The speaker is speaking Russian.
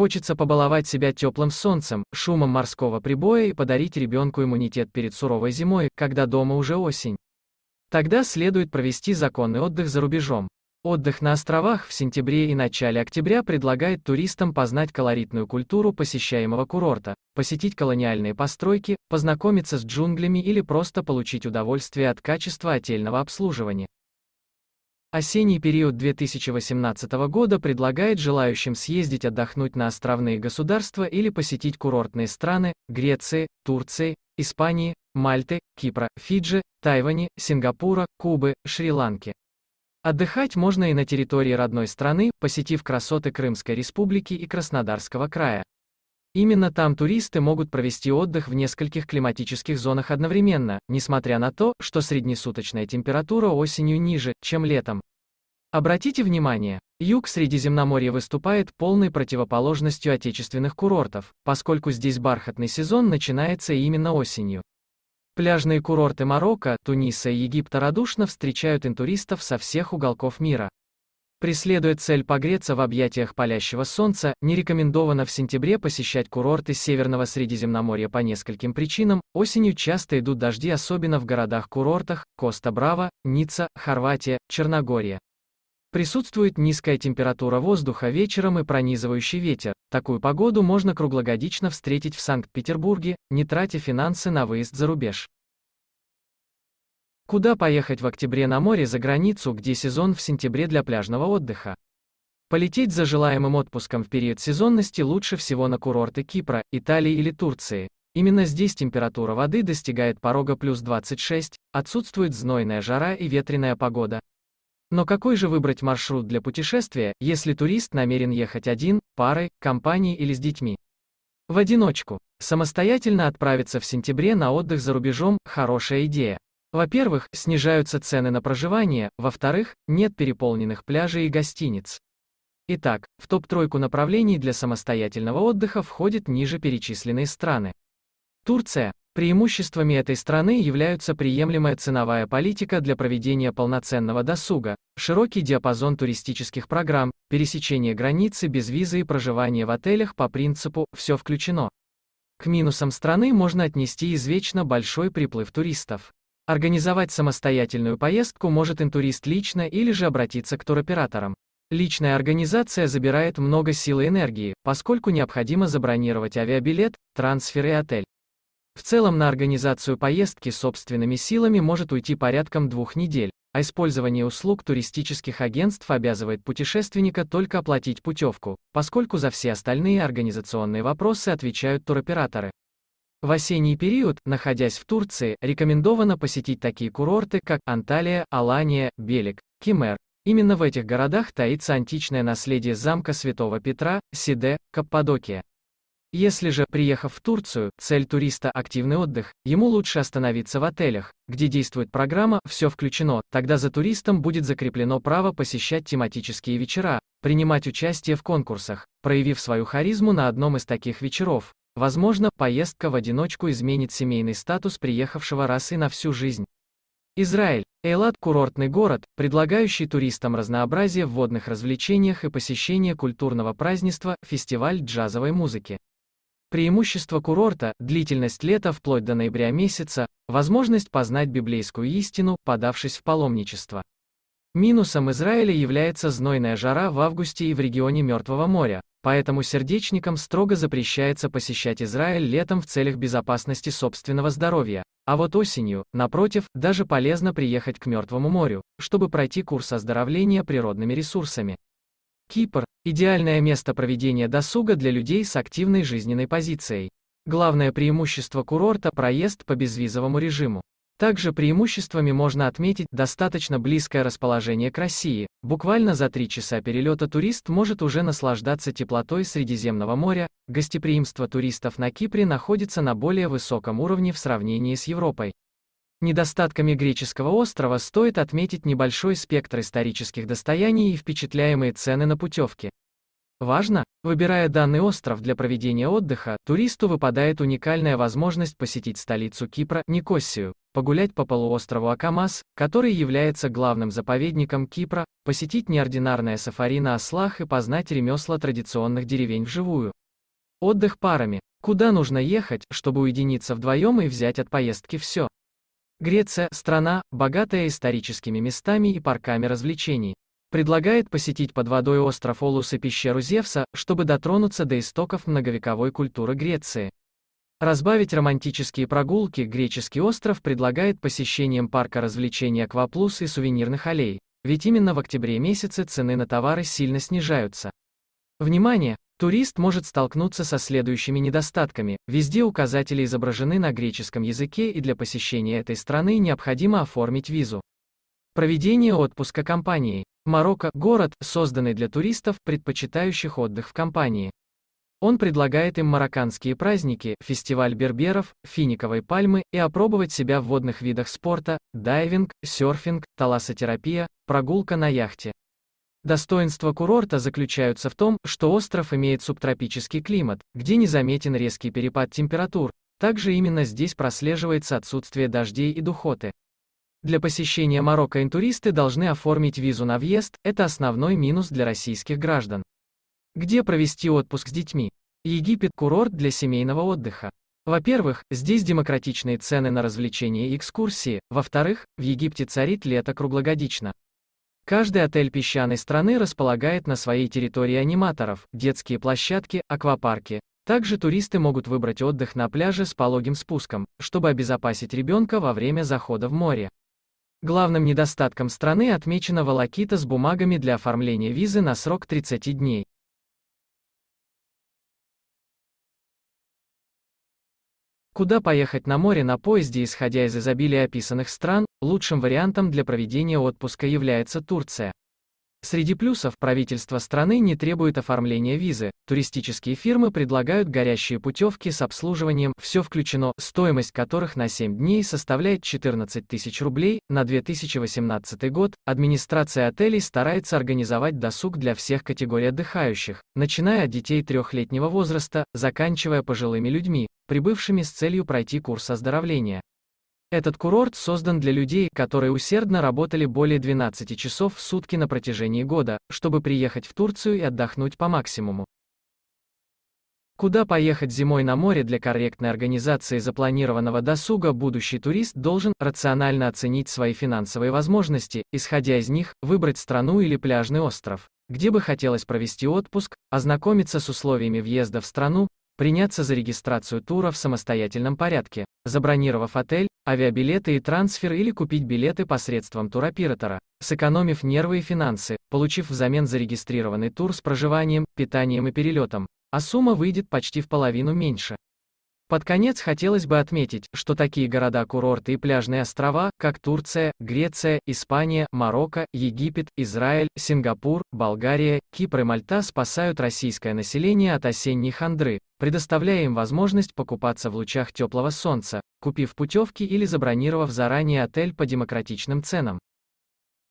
Хочется побаловать себя теплым солнцем, шумом морского прибоя и подарить ребенку иммунитет перед суровой зимой, когда дома уже осень. Тогда следует провести законный отдых за рубежом. Отдых на островах в сентябре и начале октября предлагает туристам познать колоритную культуру посещаемого курорта, посетить колониальные постройки, познакомиться с джунглями или просто получить удовольствие от качества отельного обслуживания. Осенний период 2018 года предлагает желающим съездить отдохнуть на островные государства или посетить курортные страны Греции, Турции, Испании, Мальты, Кипра, Фиджи, Тайвани, Сингапура, Кубы, Шри-Ланки. Отдыхать можно и на территории родной страны, посетив красоты Крымской республики и Краснодарского края. Именно там туристы могут провести отдых в нескольких климатических зонах одновременно, несмотря на то, что среднесуточная температура осенью ниже, чем летом. Обратите внимание, юг Средиземноморья выступает полной противоположностью отечественных курортов, поскольку здесь бархатный сезон начинается именно осенью. Пляжные курорты Марокко, Туниса и Египта радушно встречают интуристов со всех уголков мира. Преследуя цель погреться в объятиях палящего солнца, не рекомендовано в сентябре посещать курорты Северного Средиземноморья по нескольким причинам. Осенью часто идут дожди, особенно в городах-курортах Коста-Браво, Ницца, Хорватия, Черногория. Присутствует низкая температура воздуха вечером и пронизывающий ветер. Такую погоду можно круглогодично встретить в Санкт-Петербурге, не тратя финансы на выезд за рубеж. Куда поехать в октябре на море за границу, где сезон в сентябре для пляжного отдыха? Полететь за желаемым отпуском в период сезонности лучше всего на курорты Кипра, Италии или Турции. Именно здесь температура воды достигает порога плюс 26, отсутствует знойная жара и ветреная погода, но какой же выбрать маршрут для путешествия, если турист намерен ехать один, парой, компанией или с детьми? В одиночку. Самостоятельно отправиться в сентябре на отдых за рубежом – хорошая идея. Во-первых, снижаются цены на проживание, во-вторых, нет переполненных пляжей и гостиниц. Итак, в топ-тройку направлений для самостоятельного отдыха входят ниже перечисленные страны. Турция. Преимуществами этой страны являются приемлемая ценовая политика для проведения полноценного досуга, широкий диапазон туристических программ, пересечение границы без визы и проживание в отелях по принципу «все включено». К минусам страны можно отнести извечно большой приплыв туристов. Организовать самостоятельную поездку может интурист лично или же обратиться к туроператорам. Личная организация забирает много сил и энергии, поскольку необходимо забронировать авиабилет, трансфер и отель. В целом на организацию поездки собственными силами может уйти порядком двух недель, а использование услуг туристических агентств обязывает путешественника только оплатить путевку, поскольку за все остальные организационные вопросы отвечают туроператоры. В осенний период, находясь в Турции, рекомендовано посетить такие курорты, как Анталия, Алания, Белик, Кимер. Именно в этих городах таится античное наследие замка Святого Петра, Сиде, Каппадокия. Если же, приехав в Турцию, цель туриста – активный отдых, ему лучше остановиться в отелях, где действует программа «Все включено», тогда за туристом будет закреплено право посещать тематические вечера, принимать участие в конкурсах, проявив свою харизму на одном из таких вечеров. Возможно, поездка в одиночку изменит семейный статус приехавшего раз и на всю жизнь. Израиль. Эйлат – курортный город, предлагающий туристам разнообразие в водных развлечениях и посещение культурного празднества, фестиваль джазовой музыки. Преимущество курорта – длительность лета вплоть до ноября месяца, возможность познать библейскую истину, подавшись в паломничество. Минусом Израиля является знойная жара в августе и в регионе Мертвого моря, поэтому сердечникам строго запрещается посещать Израиль летом в целях безопасности собственного здоровья, а вот осенью, напротив, даже полезно приехать к Мертвому морю, чтобы пройти курс оздоровления природными ресурсами. Кипр – идеальное место проведения досуга для людей с активной жизненной позицией. Главное преимущество курорта – проезд по безвизовому режиму. Также преимуществами можно отметить достаточно близкое расположение к России. Буквально за три часа перелета турист может уже наслаждаться теплотой Средиземного моря. Гостеприимство туристов на Кипре находится на более высоком уровне в сравнении с Европой. Недостатками греческого острова стоит отметить небольшой спектр исторических достояний и впечатляемые цены на путевки. Важно? Выбирая данный остров для проведения отдыха, туристу выпадает уникальная возможность посетить столицу Кипра, Никосию, погулять по полуострову Акамас, который является главным заповедником Кипра, посетить неординарное сафари на ослах и познать ремесла традиционных деревень вживую. Отдых парами. Куда нужно ехать, чтобы уединиться вдвоем и взять от поездки все? Греция – страна, богатая историческими местами и парками развлечений. Предлагает посетить под водой остров Олус и пещеру Зевса, чтобы дотронуться до истоков многовековой культуры Греции. Разбавить романтические прогулки греческий остров предлагает посещением парка развлечений Акваплус и сувенирных аллей, ведь именно в октябре месяце цены на товары сильно снижаются. Внимание! Турист может столкнуться со следующими недостатками. Везде указатели изображены на греческом языке и для посещения этой страны необходимо оформить визу. Проведение отпуска компанией. Марокко – город, созданный для туристов, предпочитающих отдых в компании. Он предлагает им марокканские праздники, фестиваль берберов, финиковой пальмы и опробовать себя в водных видах спорта, дайвинг, серфинг, талассотерапия, прогулка на яхте. Достоинства курорта заключаются в том, что остров имеет субтропический климат, где не заметен резкий перепад температур, также именно здесь прослеживается отсутствие дождей и духоты. Для посещения Марокко интуристы должны оформить визу на въезд, это основной минус для российских граждан. Где провести отпуск с детьми? Египет – курорт для семейного отдыха. Во-первых, здесь демократичные цены на развлечения и экскурсии, во-вторых, в Египте царит лето круглогодично. Каждый отель песчаной страны располагает на своей территории аниматоров, детские площадки, аквапарки. Также туристы могут выбрать отдых на пляже с пологим спуском, чтобы обезопасить ребенка во время захода в море. Главным недостатком страны отмечена волокита с бумагами для оформления визы на срок 30 дней. Куда поехать на море на поезде, исходя из изобилия описанных стран, лучшим вариантом для проведения отпуска является Турция. Среди плюсов правительство страны не требует оформления визы, туристические фирмы предлагают горящие путевки с обслуживанием, все включено, стоимость которых на 7 дней составляет 14 тысяч рублей, на 2018 год, администрация отелей старается организовать досуг для всех категорий отдыхающих, начиная от детей трехлетнего возраста, заканчивая пожилыми людьми, прибывшими с целью пройти курс оздоровления. Этот курорт создан для людей, которые усердно работали более 12 часов в сутки на протяжении года, чтобы приехать в Турцию и отдохнуть по максимуму. Куда поехать зимой на море для корректной организации запланированного досуга будущий турист должен рационально оценить свои финансовые возможности, исходя из них, выбрать страну или пляжный остров, где бы хотелось провести отпуск, ознакомиться с условиями въезда в страну, приняться за регистрацию тура в самостоятельном порядке, забронировав отель, авиабилеты и трансфер или купить билеты посредством туроператора, сэкономив нервы и финансы, получив взамен зарегистрированный тур с проживанием, питанием и перелетом, а сумма выйдет почти в половину меньше. Под конец хотелось бы отметить, что такие города-курорты и пляжные острова, как Турция, Греция, Испания, Марокко, Египет, Израиль, Сингапур, Болгария, Кипр и Мальта спасают российское население от осенней хандры, предоставляя им возможность покупаться в лучах теплого солнца, купив путевки или забронировав заранее отель по демократичным ценам.